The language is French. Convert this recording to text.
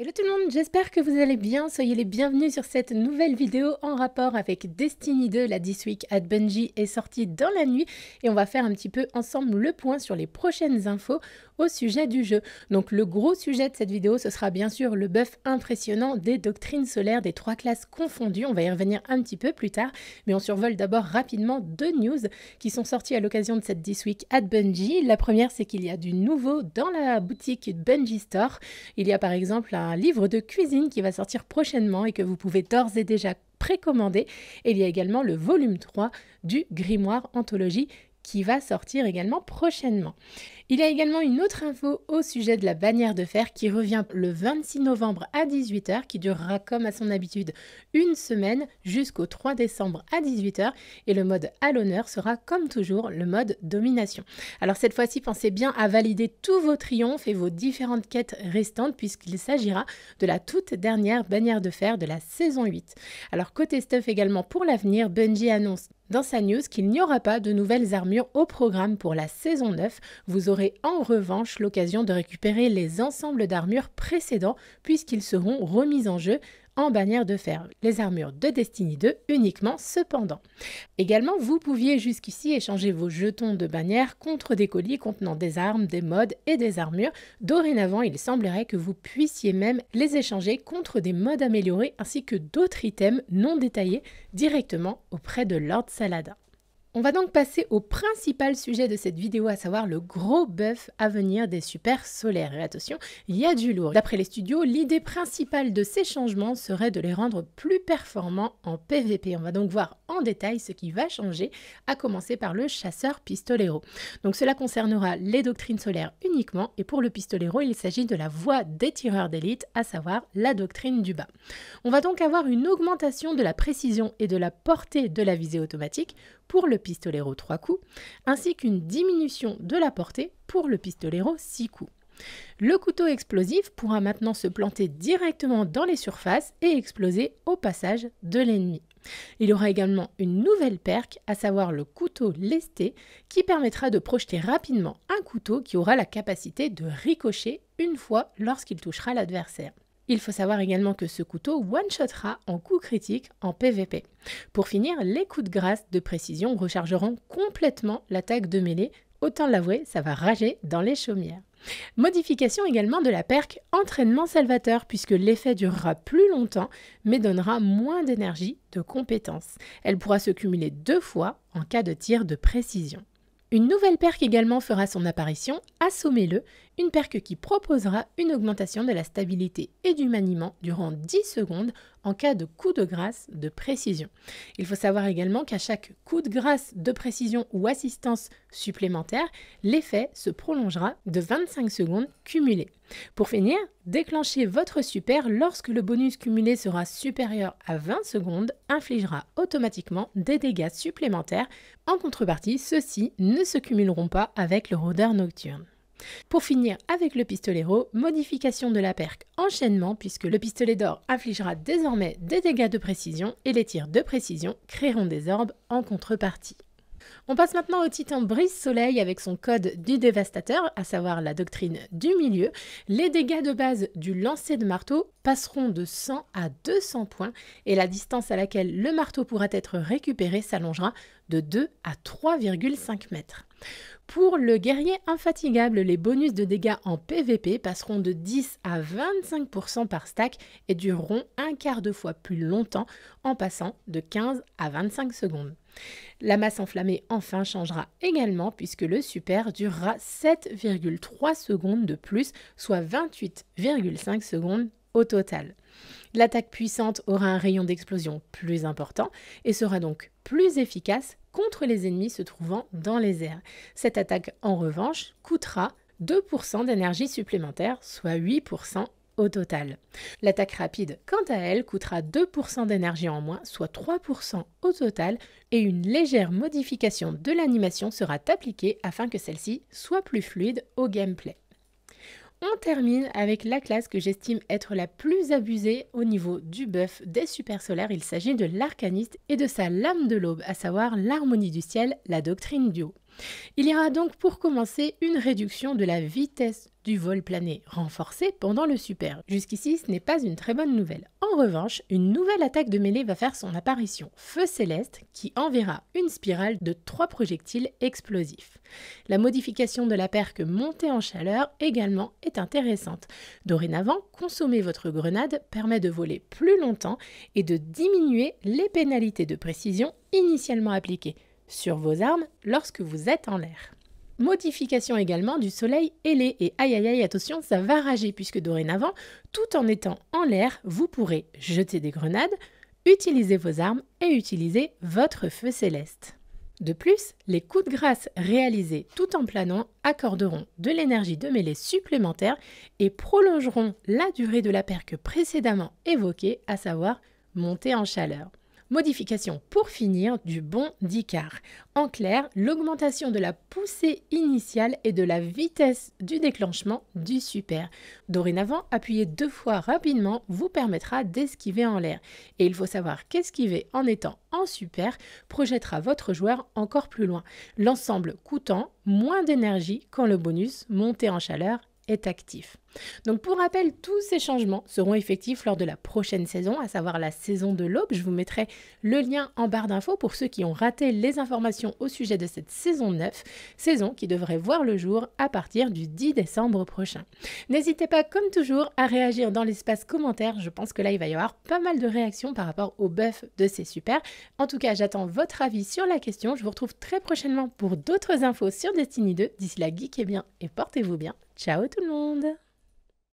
Hello tout le monde, j'espère que vous allez bien. Soyez les bienvenus sur cette nouvelle vidéo en rapport avec Destiny 2. La This Week at Bungie est sortie dans la nuit et on va faire un petit peu ensemble le point sur les prochaines infos au sujet du jeu. Donc le gros sujet de cette vidéo, ce sera bien sûr le buff impressionnant des doctrines solaires des trois classes confondues. On va y revenir un petit peu plus tard, mais on survole d'abord rapidement deux news qui sont sorties à l'occasion de cette This Week at Bungie. La première, c'est qu'il y a du nouveau dans la boutique Bungie Store. Il y a par exemple un un livre de cuisine qui va sortir prochainement et que vous pouvez d'ores et déjà précommander. Il y a également le volume 3 du Grimoire Anthologie qui va sortir également prochainement. Il y a également une autre info au sujet de la bannière de fer qui revient le 26 novembre à 18h, qui durera comme à son habitude une semaine jusqu'au 3 décembre à 18h. Et le mode à l'honneur sera comme toujours le mode domination. Alors cette fois-ci, pensez bien à valider tous vos triomphes et vos différentes quêtes restantes puisqu'il s'agira de la toute dernière bannière de fer de la saison 8. Alors côté stuff également pour l'avenir, Bungie annonce dans sa news qu'il n'y aura pas de nouvelles armures au programme pour la saison 9. Vous aurez en revanche l'occasion de récupérer les ensembles d'armures précédents puisqu'ils seront remis en jeu en bannière de fer, les armures de Destiny 2 uniquement cependant. Également, vous pouviez jusqu'ici échanger vos jetons de bannière contre des colis contenant des armes, des modes et des armures. Dorénavant, il semblerait que vous puissiez même les échanger contre des modes améliorés ainsi que d'autres items non détaillés directement auprès de Lord Saladin. On va donc passer au principal sujet de cette vidéo, à savoir le gros buff à venir des super solaires. Et attention, il y a du lourd. D'après les studios, l'idée principale de ces changements serait de les rendre plus performants en PvP. On va donc voir en détail ce qui va changer, à commencer par le chasseur pistolero. Donc cela concernera les doctrines solaires uniquement, et pour le pistolero, il s'agit de la voie des tireurs d'élite, à savoir la doctrine du bas. On va donc avoir une augmentation de la précision et de la portée de la visée automatique pour le pistolero 3 coups, ainsi qu'une diminution de la portée pour le pistolero 6 coups. Le couteau explosif pourra maintenant se planter directement dans les surfaces et exploser au passage de l'ennemi. Il aura également une nouvelle perque, à savoir le couteau lesté, qui permettra de projeter rapidement un couteau qui aura la capacité de ricocher une fois lorsqu'il touchera l'adversaire. Il faut savoir également que ce couteau one-shotera en coup critique en PvP. Pour finir, les coups de grâce de précision rechargeront complètement l'attaque de mêlée. Autant l'avouer, ça va rager dans les chaumières. Modification également de la perque entraînement salvateur puisque l'effet durera plus longtemps mais donnera moins d'énergie de compétence. Elle pourra se cumuler deux fois en cas de tir de précision. Une nouvelle perque également fera son apparition, Assommez-le, une perque qui proposera une augmentation de la stabilité et du maniement durant 10 secondes en cas de coup de grâce de précision. Il faut savoir également qu'à chaque coup de grâce de précision ou assistance supplémentaire, l'effet se prolongera de 25 secondes cumulées. Pour finir, déclenchez votre super lorsque le bonus cumulé sera supérieur à 20 secondes, infligera automatiquement des dégâts supplémentaires. En contrepartie, ceux-ci ne se cumuleront pas avec le rôdeur nocturne. Pour finir avec le pistolero, modification de la perque enchaînement puisque le pistolet d'or infligera désormais des dégâts de précision et les tirs de précision créeront des orbes en contrepartie. On passe maintenant au titan Brise Soleil avec son code du dévastateur, à savoir la doctrine du milieu. Les dégâts de base du lancer de marteau passeront de 100 à 200 points et la distance à laquelle le marteau pourra être récupéré s'allongera de 2 à 3,5 mètres. Pour le guerrier infatigable, les bonus de dégâts en PvP passeront de 10 à 25% par stack et dureront un quart de fois plus longtemps en passant de 15 à 25 secondes. La masse enflammée enfin changera également puisque le super durera 7,3 secondes de plus, soit 28,5 secondes au total. L'attaque puissante aura un rayon d'explosion plus important et sera donc plus efficace contre les ennemis se trouvant dans les airs. Cette attaque, en revanche, coûtera 2% d'énergie supplémentaire, soit 8% au total. L'attaque rapide, quant à elle, coûtera 2% d'énergie en moins, soit 3% au total, et une légère modification de l'animation sera appliquée afin que celle-ci soit plus fluide au gameplay. On termine avec la classe que j'estime être la plus abusée au niveau du buff des super solaires. Il s'agit de l'arcaniste et de sa lame de l'aube, à savoir l'harmonie du ciel, la doctrine du haut. Il y aura donc pour commencer une réduction de la vitesse du vol plané renforcé pendant le super. Jusqu'ici, ce n'est pas une très bonne nouvelle. En revanche, une nouvelle attaque de mêlée va faire son apparition, Feu Céleste, qui enverra une spirale de trois projectiles explosifs. La modification de la perque montée en chaleur également est intéressante. Dorénavant, consommer votre grenade permet de voler plus longtemps et de diminuer les pénalités de précision initialement appliquées sur vos armes lorsque vous êtes en l'air. Modification également du soleil ailé. Et aïe aïe aïe, attention, ça va rager puisque dorénavant, tout en étant en l'air, vous pourrez jeter des grenades, utiliser vos armes et utiliser votre feu céleste. De plus, les coups de grâce réalisés tout en planant accorderont de l'énergie de mêlée supplémentaire et prolongeront la durée de la perque précédemment évoquée, à savoir monter en chaleur. Modification pour finir du bon d'Icar. En clair, l'augmentation de la poussée initiale et de la vitesse du déclenchement du super. Dorénavant, appuyer deux fois rapidement vous permettra d'esquiver en l'air. Et il faut savoir qu'esquiver en étant en super projettera votre joueur encore plus loin, l'ensemble coûtant moins d'énergie quand le bonus monté en chaleur est actif. Donc pour rappel, tous ces changements seront effectifs lors de la prochaine saison, à savoir la saison de l'aube. Je vous mettrai le lien en barre d'infos pour ceux qui ont raté les informations au sujet de cette saison 9, saison qui devrait voir le jour à partir du 10 décembre prochain. N'hésitez pas, comme toujours, à réagir dans l'espace commentaire. Je pense que là, il va y avoir pas mal de réactions par rapport au buff de ces super. En tout cas, j'attends votre avis sur la question. Je vous retrouve très prochainement pour d'autres infos sur Destiny 2. D'ici là, geekez bien et portez-vous bien. Ciao tout le monde